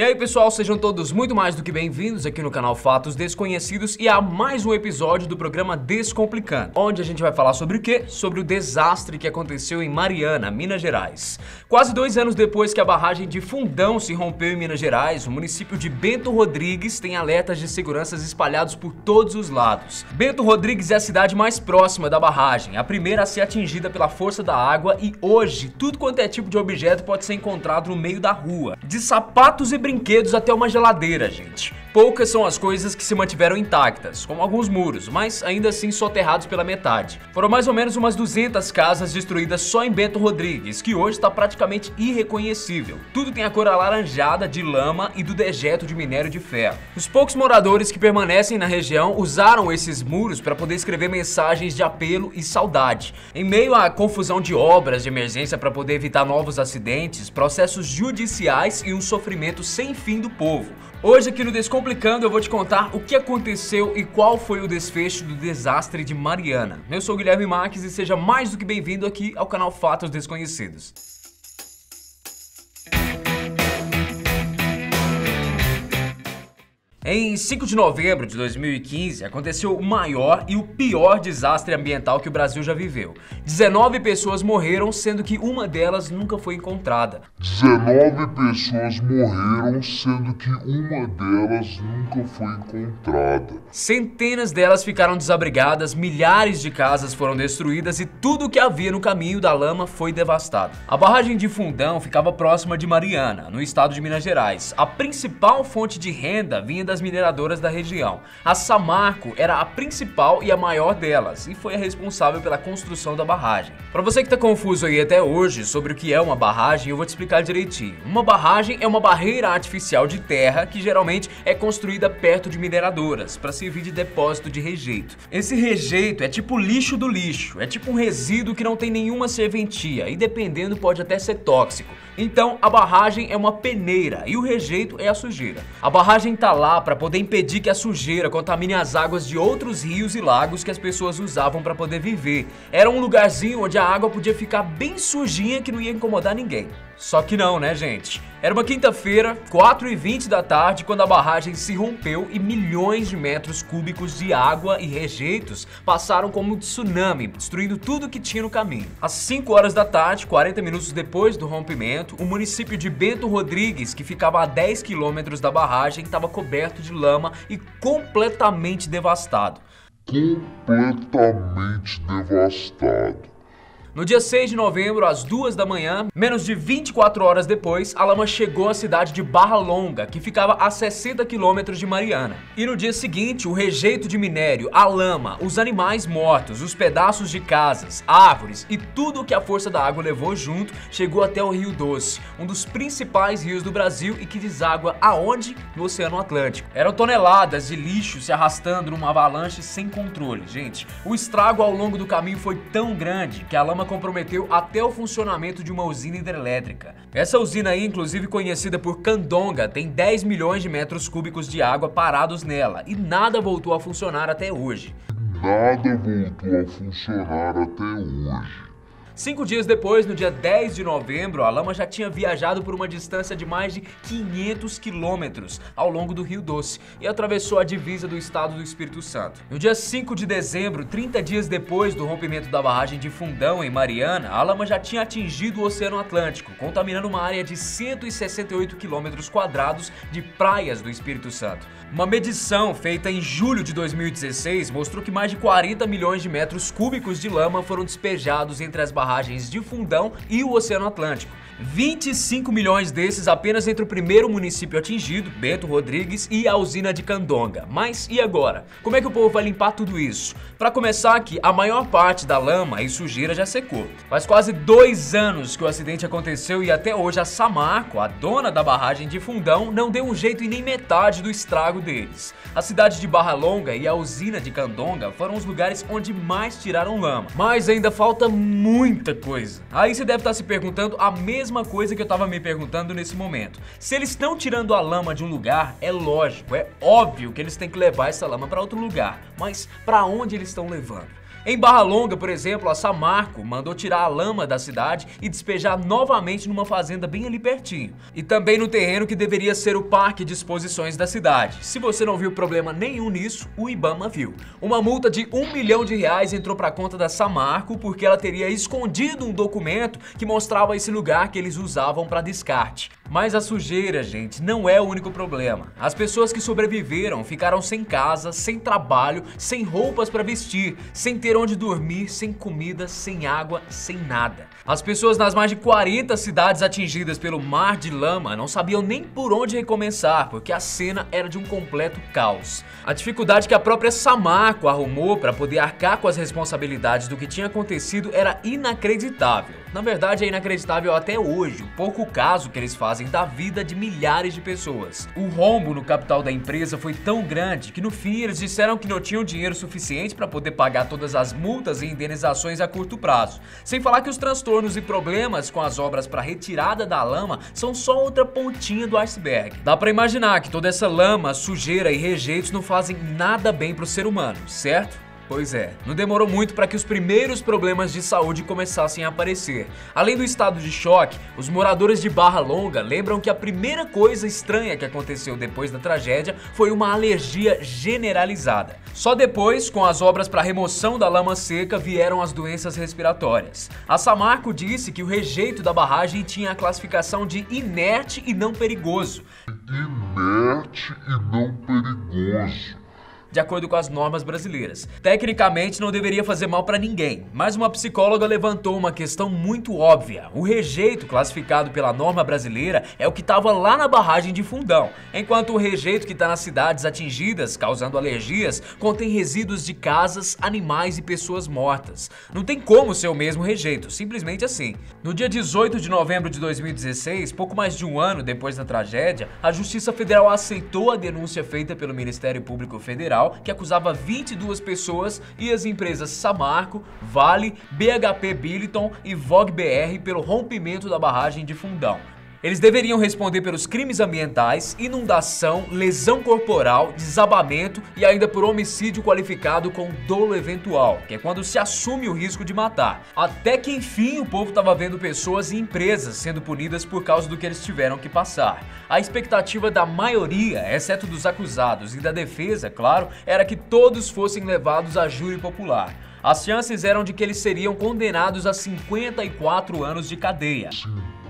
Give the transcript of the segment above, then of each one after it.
E aí pessoal, sejam todos muito mais do que bem-vindos aqui no canal Fatos Desconhecidos e a mais um episódio do programa Descomplicando, onde a gente vai falar sobre o quê? Sobre o desastre que aconteceu em Mariana, Minas Gerais. Quase dois anos depois que a barragem de Fundão se rompeu em Minas Gerais, o município de Bento Rodrigues tem alertas de seguranças espalhados por todos os lados. Bento Rodrigues é a cidade mais próxima da barragem, a primeira a ser atingida pela força da água e hoje tudo quanto é tipo de objeto pode ser encontrado no meio da rua. De sapatos e brinquedos até uma geladeira, gente. Poucas são as coisas que se mantiveram intactas, como alguns muros, mas ainda assim soterrados pela metade. Foram mais ou menos umas 200 casas destruídas só em Bento Rodrigues, que hoje está praticamente irreconhecível. Tudo tem a cor alaranjada de lama e do dejeto de minério de ferro. Os poucos moradores que permanecem na região usaram esses muros para poder escrever mensagens de apelo e saudade. Em meio à confusão de obras de emergência para poder evitar novos acidentes, processos judiciais e um sofrimento sem fim do povo. Hoje aqui no Descomplicando eu vou te contar o que aconteceu e qual foi o desfecho do desastre de Mariana. Eu sou o Guilherme Marques e seja mais do que bem-vindo aqui ao canal Fatos Desconhecidos. Em 5 de novembro de 2015, aconteceu o maior e o pior desastre ambiental que o Brasil já viveu. 19 pessoas morreram, sendo que uma delas nunca foi encontrada. 19 pessoas morreram, sendo que uma delas nunca foi encontrada. Centenas delas ficaram desabrigadas, milhares de casas foram destruídas e tudo o que havia no caminho da lama foi devastado. A barragem de Fundão ficava próxima de Mariana, no estado de Minas Gerais. A principal fonte de renda vinha das mineradoras da região. A Samarco era a principal e a maior delas e foi a responsável pela construção da barragem. Para você que está confuso aí até hoje sobre o que é uma barragem, eu vou te explicar direitinho. Uma barragem é uma barreira artificial de terra que geralmente é construída perto de mineradoras para servir de depósito de rejeito. Esse rejeito é tipo lixo do lixo, é tipo um resíduo que não tem nenhuma serventia e dependendo pode até ser tóxico. Então a barragem é uma peneira e o rejeito é a sujeira. A barragem tá lá para poder impedir que a sujeira contamine as águas de outros rios e lagos que as pessoas usavam para poder viver. Era um lugarzinho onde a água podia ficar bem sujinha que não ia incomodar ninguém. Só que não, né, gente? Era uma quinta-feira, 4h20 da tarde, quando a barragem se rompeu e milhões de metros cúbicos de água e rejeitos passaram como um tsunami, destruindo tudo que tinha no caminho. Às 5 horas da tarde, 40 minutos depois do rompimento, o município de Bento Rodrigues, que ficava a 10 quilômetros da barragem, estava coberto de lama e completamente devastado. Completamente devastado. No dia 6 de novembro, às 2 da manhã, menos de 24 horas depois, a lama chegou à cidade de Barra Longa, que ficava a 60 quilômetros de Mariana. E no dia seguinte, o rejeito de minério, a lama, os animais mortos, os pedaços de casas, árvores e tudo o que a força da água levou junto chegou até o Rio Doce, um dos principais rios do Brasil e que deságua aonde? No Oceano Atlântico. Eram toneladas de lixo se arrastando numa avalanche sem controle. Gente, o estrago ao longo do caminho foi tão grande que a lama comprometeu até o funcionamento de uma usina hidrelétrica. Essa usina aí, inclusive conhecida por Candonga, tem 10 milhões de metros cúbicos de água parados nela e nada voltou a funcionar até hoje. Nada voltou a funcionar até hoje. Cinco dias depois, no dia 10 de novembro, a lama já tinha viajado por uma distância de mais de 500 quilômetros ao longo do Rio Doce e atravessou a divisa do estado do Espírito Santo. No dia 5 de dezembro, 30 dias depois do rompimento da barragem de Fundão, em Mariana, a lama já tinha atingido o Oceano Atlântico, contaminando uma área de 168 quilômetros quadrados de praias do Espírito Santo. Uma medição feita em julho de 2016 mostrou que mais de 40 milhões de metros cúbicos de lama foram despejados entre as barragens de Fundão e o Oceano Atlântico. 25 milhões desses apenas entre o primeiro município atingido, Bento Rodrigues, e a usina de Candonga. Mas e agora? Como é que o povo vai limpar tudo isso? Para começar aqui, a maior parte da lama e sujeira já secou. Faz quase dois anos que o acidente aconteceu e até hoje a Samarco, a dona da barragem de Fundão, não deu um jeito em nem metade do estrago deles. A cidade de Barra Longa e a usina de Candonga foram os lugares onde mais tiraram lama. Mas ainda falta muita coisa. Aí você deve estar se perguntando a mesma coisa que eu tava me perguntando nesse momento. Se eles estão tirando a lama de um lugar, é lógico, é óbvio que eles têm que levar essa lama para outro lugar. Mas para onde eles estão levando? Em Barra Longa, por exemplo, a Samarco mandou tirar a lama da cidade e despejar novamente numa fazenda bem ali pertinho. E também no terreno que deveria ser o parque de exposições da cidade. Se você não viu problema nenhum nisso, o Ibama viu. Uma multa de um milhão de reais entrou para conta da Samarco porque ela teria escondido um documento que mostrava esse lugar que eles usavam para descarte. Mas a sujeira, gente, não é o único problema. As pessoas que sobreviveram ficaram sem casa, sem trabalho, sem roupas para vestir, sem ter onde dormir, sem comida, sem água, sem nada. As pessoas nas mais de 40 cidades atingidas pelo mar de lama não sabiam nem por onde recomeçar, porque a cena era de um completo caos. A dificuldade que a própria Samarco arrumou para poder arcar com as responsabilidades do que tinha acontecido era inacreditável. Na verdade, é inacreditável até hoje o pouco caso que eles fazem da vida de milhares de pessoas. O rombo no capital da empresa foi tão grande que no fim eles disseram que não tinham dinheiro suficiente para poder pagar todas as multas e indenizações a curto prazo. Sem falar que os transtornos e problemas com as obras para retirada da lama são só outra pontinha do iceberg. Dá para imaginar que toda essa lama, sujeira e rejeitos não fazem nada bem para o ser humano, certo? Pois é, não demorou muito para que os primeiros problemas de saúde começassem a aparecer. Além do estado de choque, os moradores de Barra Longa lembram que a primeira coisa estranha que aconteceu depois da tragédia foi uma alergia generalizada. Só depois, com as obras para remoção da lama seca, vieram as doenças respiratórias. A Samarco disse que o rejeito da barragem tinha a classificação de inerte e não perigoso. Inerte e não perigoso de acordo com as normas brasileiras. Tecnicamente não deveria fazer mal para ninguém, mas uma psicóloga levantou uma questão muito óbvia. O rejeito classificado pela norma brasileira é o que estava lá na barragem de Fundão, enquanto o rejeito que está nas cidades atingidas, causando alergias, contém resíduos de casas, animais e pessoas mortas. Não tem como ser o mesmo rejeito, simplesmente assim. No dia 18 de novembro de 2016, pouco mais de um ano depois da tragédia, a Justiça Federal aceitou a denúncia feita pelo Ministério Público Federal que acusava 22 pessoas e as empresas Samarco, Vale, BHP Billiton e Vogue BR pelo rompimento da barragem de Fundão. Eles deveriam responder pelos crimes ambientais, inundação, lesão corporal, desabamento e ainda por homicídio qualificado com dolo eventual, que é quando se assume o risco de matar. Até que enfim o povo estava vendo pessoas e empresas sendo punidas por causa do que eles tiveram que passar. A expectativa da maioria, exceto dos acusados e da defesa, claro, era que todos fossem levados a júri popular. As chances eram de que eles seriam condenados a 54 anos de cadeia.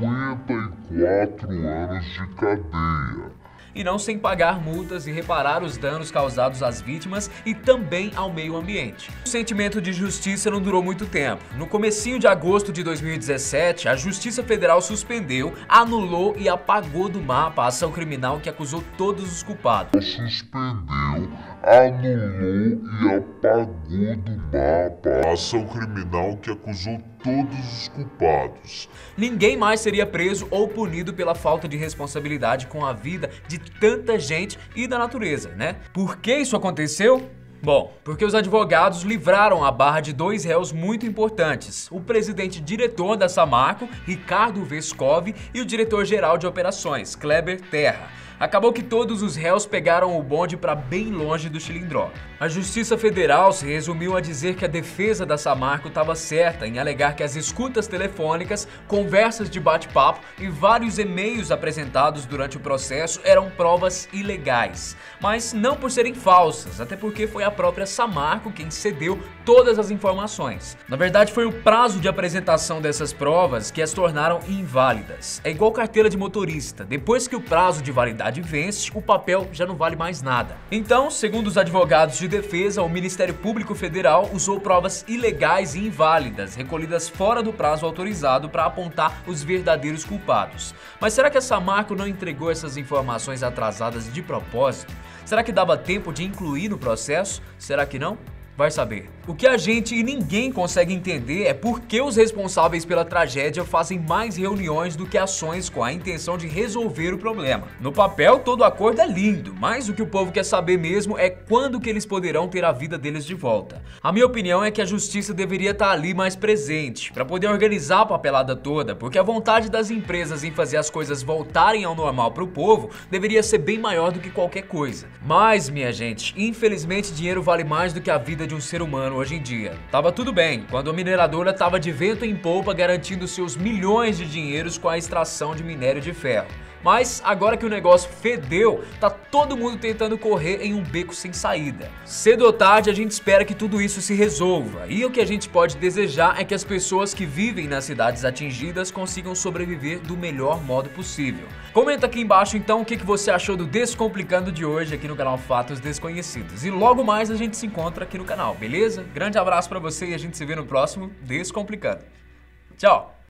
54 anos de cadeia e não sem pagar multas e reparar os danos causados às vítimas e também ao meio ambiente. O sentimento de justiça não durou muito tempo. No comecinho de agosto de 2017, a Justiça Federal suspendeu, anulou e apagou do mapa a ação criminal que acusou todos os culpados. Suspendeu, anulou e apagou do mapa a ação criminal que acusou todos os culpados. Ninguém mais seria preso ou punido pela falta de responsabilidade com a vida de tanta gente e da natureza, né? Por que isso aconteceu? Bom, porque os advogados livraram a barra de dois réus muito importantes: o presidente diretor da Samarco, Ricardo Vescov, e o diretor-geral de operações, Kleber Terra. Acabou que todos os réus pegaram o bonde para bem longe do Chilindró. A Justiça Federal se resumiu a dizer que a defesa da Samarco estava certa em alegar que as escutas telefônicas, conversas de bate-papo e vários e-mails apresentados durante o processo eram provas ilegais. Mas não por serem falsas, até porque foi a própria Samarco quem cedeu todas as informações. Na verdade, foi o prazo de apresentação dessas provas que as tornaram inválidas. É igual carteira de motorista. Depois que o prazo de validade vence, o papel já não vale mais nada. Então, segundo os advogados de defesa, o Ministério Público Federal usou provas ilegais e inválidas, recolhidas fora do prazo autorizado para apontar os verdadeiros culpados. Mas será que a Samarco não entregou essas informações atrasadas de propósito? Será que dava tempo de incluir no processo? Será que não? Vai saber. O que a gente e ninguém consegue entender é por que os responsáveis pela tragédia fazem mais reuniões do que ações com a intenção de resolver o problema. No papel, todo acordo é lindo, mas o que o povo quer saber mesmo é quando que eles poderão ter a vida deles de volta. A minha opinião é que a justiça deveria estar ali mais presente, para poder organizar a papelada toda, porque a vontade das empresas em fazer as coisas voltarem ao normal para o povo deveria ser bem maior do que qualquer coisa. Mas, minha gente, infelizmente dinheiro vale mais do que a vida de um ser humano hoje em dia. Tava tudo bem, quando a mineradora tava de vento em polpa garantindo seus milhões de dinheiros com a extração de minério de ferro. Mas agora que o negócio fedeu, tá todo mundo tentando correr em um beco sem saída. Cedo ou tarde a gente espera que tudo isso se resolva, e o que a gente pode desejar é que as pessoas que vivem nas cidades atingidas consigam sobreviver do melhor modo possível. Comenta aqui embaixo então o que você achou do Descomplicando de hoje aqui no canal Fatos Desconhecidos. E logo mais a gente se encontra aqui no canal, beleza? Grande abraço para você e a gente se vê no próximo Descomplicando. Tchau!